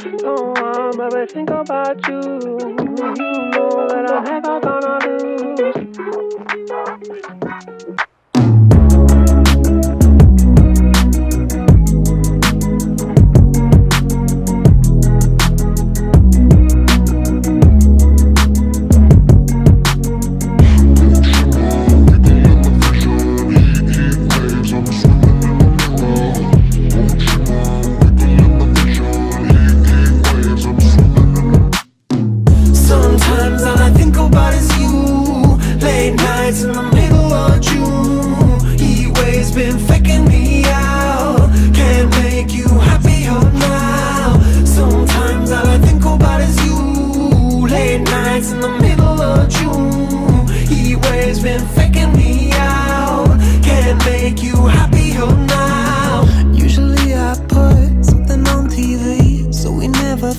Don't want ever think about you. You know that I'm never gonna lose.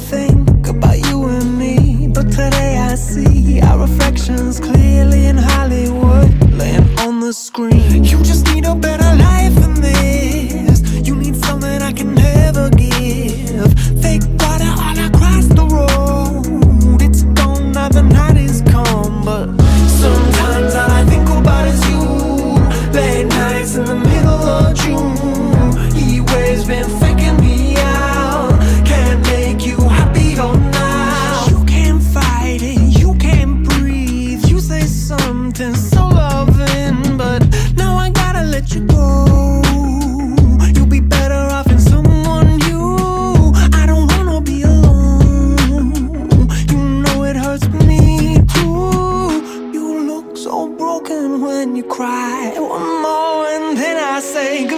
think about you and me But today I see our reflections clearly in Hollywood Laying on the screen. You just need a better life than this. when you cry. One more and then I say goodbye.